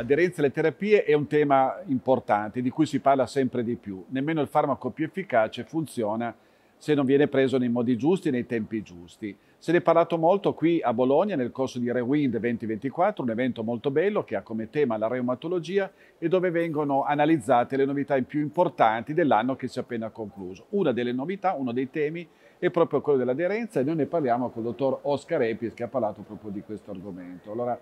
L'aderenza alle terapie è un tema importante di cui si parla sempre di più. Nemmeno il farmaco più efficace funziona se non viene preso nei modi giusti e nei tempi giusti. Se ne è parlato molto qui a Bologna nel corso di Rewind 2024, un evento molto bello che ha come tema la reumatologia e dove vengono analizzate le novità più importanti dell'anno che si è appena concluso. Una delle novità, uno dei temi è proprio quello dell'aderenza e noi ne parliamo con il dottor Oscar Epis che ha parlato proprio di questo argomento. Allora,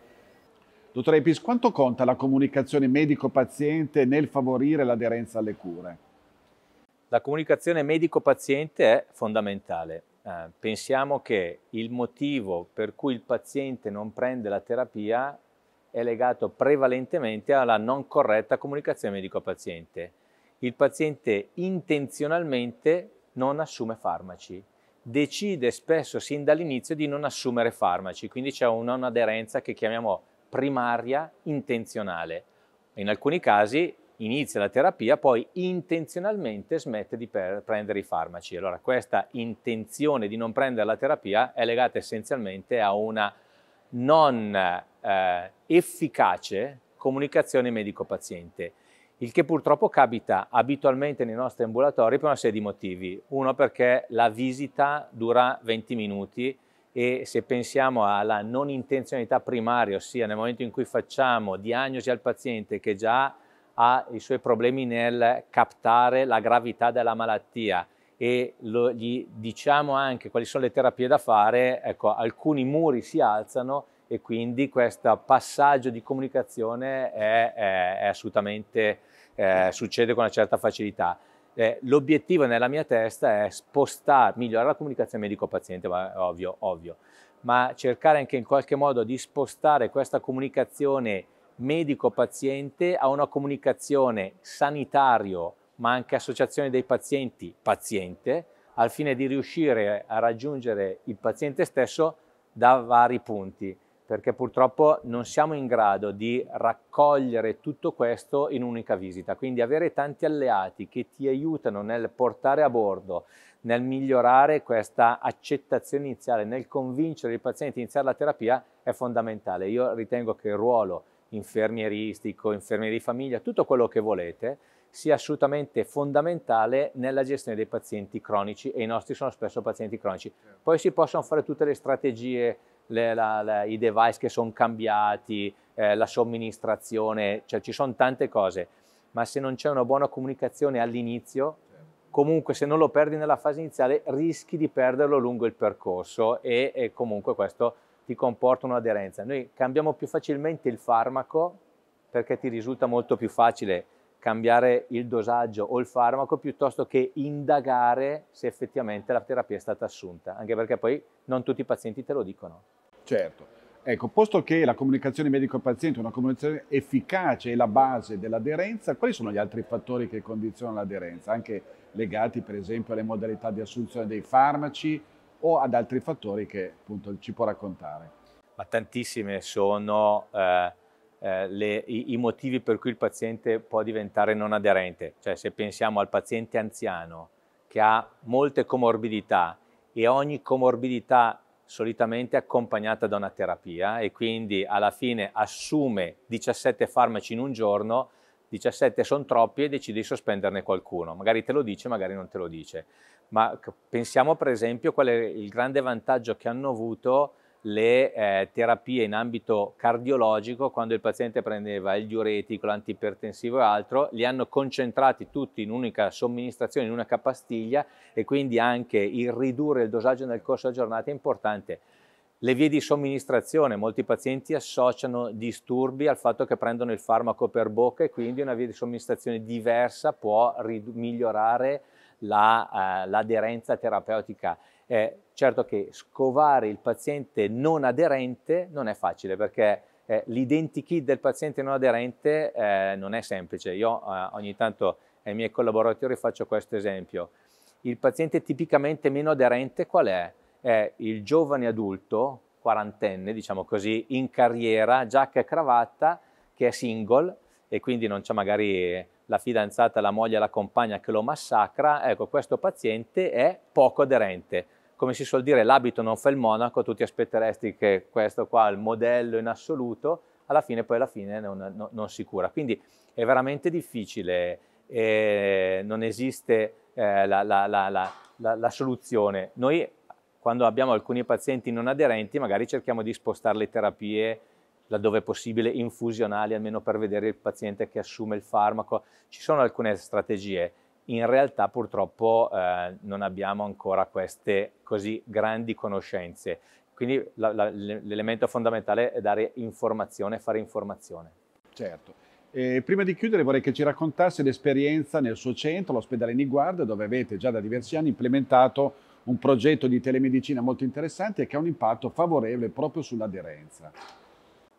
dottor Epis, quanto conta la comunicazione medico-paziente nel favorire l'aderenza alle cure? La comunicazione medico-paziente è fondamentale. Eh, pensiamo che il motivo per cui il paziente non prende la terapia è legato prevalentemente alla non corretta comunicazione medico-paziente. Il paziente intenzionalmente non assume farmaci, decide spesso sin dall'inizio di non assumere farmaci, quindi c'è una non aderenza che chiamiamo primaria intenzionale. In alcuni casi inizia la terapia, poi intenzionalmente smette di prendere i farmaci. Allora questa intenzione di non prendere la terapia è legata essenzialmente a una non eh, efficace comunicazione medico-paziente, il che purtroppo capita abitualmente nei nostri ambulatori per una serie di motivi. Uno perché la visita dura 20 minuti e se pensiamo alla non intenzionalità primaria, ossia nel momento in cui facciamo diagnosi al paziente che già ha i suoi problemi nel captare la gravità della malattia e lo, gli diciamo anche quali sono le terapie da fare, ecco, alcuni muri si alzano e quindi questo passaggio di comunicazione è, è, è assolutamente, eh, succede con una certa facilità. Eh, l'obiettivo nella mia testa è spostare, migliorare la comunicazione medico-paziente, ovvio, ovvio, ma cercare anche in qualche modo di spostare questa comunicazione medico-paziente a una comunicazione sanitario ma anche associazione dei pazienti-paziente al fine di riuscire a raggiungere il paziente stesso da vari punti perché purtroppo non siamo in grado di raccogliere tutto questo in un'unica visita. Quindi avere tanti alleati che ti aiutano nel portare a bordo, nel migliorare questa accettazione iniziale, nel convincere il paziente a iniziare la terapia è fondamentale. Io ritengo che il ruolo infermieristico, infermieri di famiglia, tutto quello che volete, sia assolutamente fondamentale nella gestione dei pazienti cronici e i nostri sono spesso pazienti cronici. Certo. Poi si possono fare tutte le strategie, le, la, la, i device che sono cambiati, eh, la somministrazione, cioè ci sono tante cose, ma se non c'è una buona comunicazione all'inizio, comunque se non lo perdi nella fase iniziale rischi di perderlo lungo il percorso e, e comunque questo ti comporta un'aderenza. Noi cambiamo più facilmente il farmaco perché ti risulta molto più facile cambiare il dosaggio o il farmaco piuttosto che indagare se effettivamente la terapia è stata assunta, anche perché poi non tutti i pazienti te lo dicono. Certo. Ecco, posto che la comunicazione medico-paziente è una comunicazione efficace e la base dell'aderenza, quali sono gli altri fattori che condizionano l'aderenza, anche legati per esempio alle modalità di assunzione dei farmaci o ad altri fattori che appunto ci può raccontare? Ma tantissime sono eh, eh, le, i, i, motivi per cui il paziente può diventare non aderente, cioè se pensiamo al paziente anziano che ha molte comorbidità e ogni comorbidità solitamente accompagnata da una terapia e quindi alla fine assume 17 farmaci in un giorno, 17 sono troppi e decide di sospenderne qualcuno, magari te lo dice, magari non te lo dice. Ma pensiamo per esempio qual è il grande vantaggio che hanno avuto le eh, terapie in ambito cardiologico quando il paziente prendeva il diuretico, l'antipertensivo e altro, li hanno concentrati tutti in un'unica somministrazione, in un'unica pastiglia e quindi anche il ridurre il dosaggio nel corso della giornata è importante. Le vie di somministrazione, molti pazienti associano disturbi al fatto che prendono il farmaco per bocca e quindi una via di somministrazione diversa può migliorare la, uh, l'aderenza terapeutica. Eh, certo che scovare il paziente non aderente non è facile perché eh, l'identikit del paziente non aderente eh, non è semplice. Io eh, ogni tanto ai miei collaboratori faccio questo esempio. Il paziente tipicamente meno aderente qual è? È il giovane adulto, quarantenne, diciamo così, in carriera, giacca e cravatta, che è single e quindi non c'è magari la fidanzata, la moglie, la compagna che lo massacra, ecco questo paziente è poco aderente. Come si suol dire l'abito non fa il monaco, tu ti aspetteresti che questo qua, il modello in assoluto, alla fine poi alla fine non, non, non si cura. Quindi è veramente difficile, eh, non esiste eh, la, la, la, la soluzione. Noi quando abbiamo alcuni pazienti non aderenti magari cerchiamo di spostare le terapie laddove è possibile infusionali, almeno per vedere il paziente che assume il farmaco. Ci sono alcune strategie. In realtà purtroppo eh, non abbiamo ancora queste così grandi conoscenze. Quindi l'elemento fondamentale è dare informazione, fare informazione. Certo. E prima di chiudere vorrei che ci raccontasse l'esperienza nel suo centro, l'ospedale Niguarda, dove avete già da diversi anni implementato un progetto di telemedicina molto interessante e che ha un impatto favorevole proprio sull'aderenza.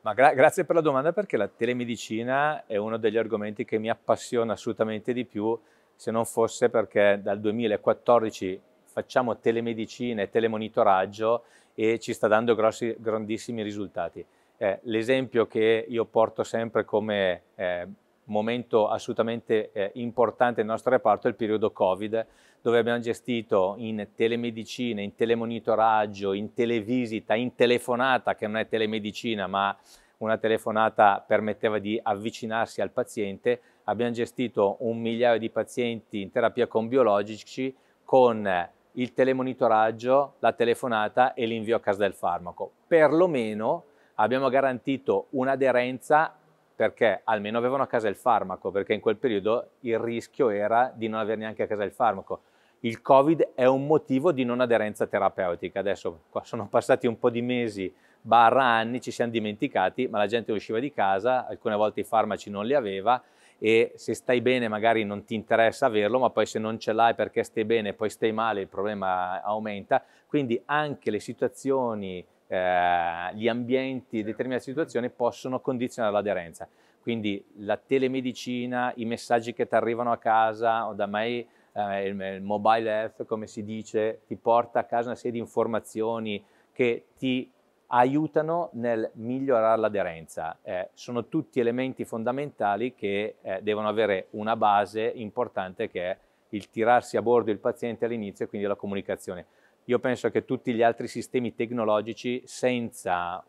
Ma gra grazie per la domanda perché la telemedicina è uno degli argomenti che mi appassiona assolutamente di più, se non fosse perché dal 2014 facciamo telemedicina e telemonitoraggio e ci sta dando grossi, grandissimi risultati. Eh, L'esempio che io porto sempre come eh, momento assolutamente eh, importante nel nostro reparto è il periodo Covid, dove abbiamo gestito in telemedicina, in telemonitoraggio, in televisita, in telefonata, che non è telemedicina ma una telefonata permetteva di avvicinarsi al paziente, abbiamo gestito un migliaio di pazienti in terapia con biologici con il telemonitoraggio, la telefonata e l'invio a casa del farmaco. Perlomeno abbiamo garantito un'aderenza perché almeno avevano a casa il farmaco, perché in quel periodo il rischio era di non avere neanche a casa il farmaco. Il Covid è un motivo di non aderenza terapeutica. Adesso sono passati un po' di mesi, barra anni, ci siamo dimenticati, ma la gente usciva di casa, alcune volte i farmaci non li aveva e se stai bene magari non ti interessa averlo, ma poi se non ce l'hai perché stai bene poi stai male il problema aumenta. Quindi anche le situazioni eh, gli ambienti, determinate situazioni possono condizionare l'aderenza. Quindi la telemedicina, i messaggi che ti arrivano a casa, o da me eh, il, il mobile health, come si dice, ti porta a casa una serie di informazioni che ti aiutano nel migliorare l'aderenza. Eh, sono tutti elementi fondamentali che eh, devono avere una base importante che è il tirarsi a bordo il paziente all'inizio e quindi la comunicazione. Io penso che tutti gli altri sistemi tecnologici senza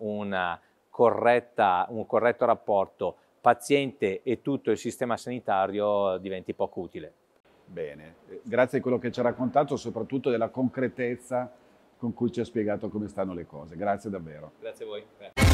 corretta, un corretto rapporto paziente e tutto il sistema sanitario diventi poco utile. Bene, grazie a quello che ci ha raccontato, soprattutto della concretezza con cui ci ha spiegato come stanno le cose. Grazie davvero. Grazie a voi.